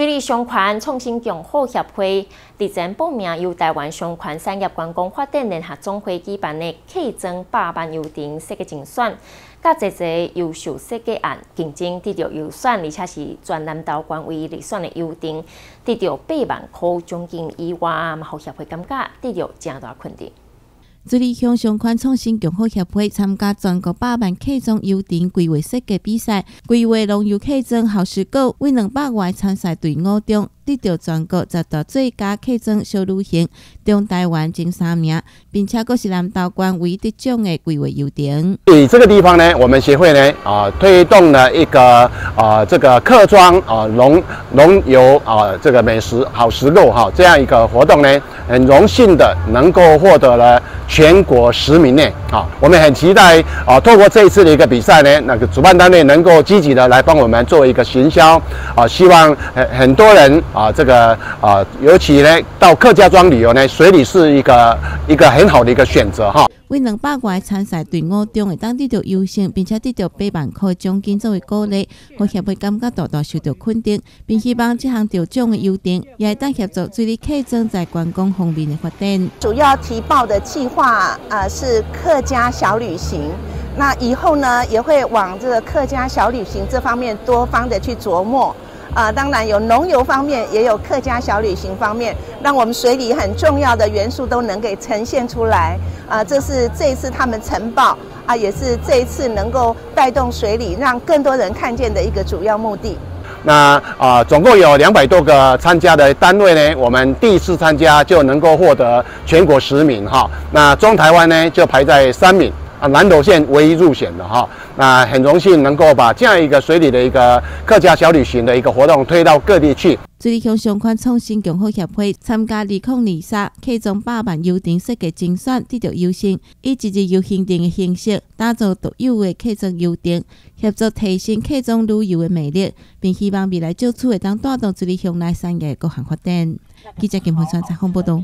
水利商圈创新强化协会日前报名由台湾商圈产业观光发展联合总会举办的客增百万优点设计竞选，甲一个优秀设计案竞争得到优选，而且是全南道官唯一入选的优点，得到八万块奖金以外，嘛，互协会感觉得到正大肯定。水利乡相关创新强化协会参加全国百万客庄优点规划设计比赛，规划农游客庄好时果为两百万参赛队伍中。得到全国十大最佳客庄小旅行中台湾前三名，并且阁是南道关唯一得奖的规划优点。以这个地方呢，我们协会呢啊推动了一个啊这个客庄啊农农游啊这个美食好食购哈这样一个活动呢，很荣幸的能够获得了全国十名呢啊，我们很期待啊透过这一次的一个比赛呢，那个主办单位能够积极的来帮我们做一个行销啊，希望很很多人。啊，这个啊，尤其呢，到客家庄旅游呢，水里是一个一个很好的一个选择哈。为两百个参赛队伍中，的当得到优胜，并且得到百万块奖金作为鼓励，我协会感觉大大受到肯定，并希望这项得奖的优点，也会当协助水利客庄在观光方面的发展。主要提报的计划啊，是客家小旅行。那以后呢，也会往这个客家小旅行这方面多方的去琢磨。啊，当然有农游方面，也有客家小旅行方面，让我们水里很重要的元素都能给呈现出来。啊，这是这一次他们晨报啊，也是这一次能够带动水里让更多人看见的一个主要目的。那啊，总共有两百多个参加的单位呢，我们第一次参加就能够获得全国十名哈。那中台湾呢，就排在三名。啊，南投县唯一入选的哈，那很荣幸能够把这样一个水里的一个客家小旅行的一个活动推到各地去。水利乡相关创新强化协会参加二零二三客庄百万优点设计精选，得到优先，以一日游行店的形式打造独有的客庄优点，协助提升客庄旅游的魅力，并希望未来做出会当带动水利乡内产业各项发展。记者金鹏川采访报道。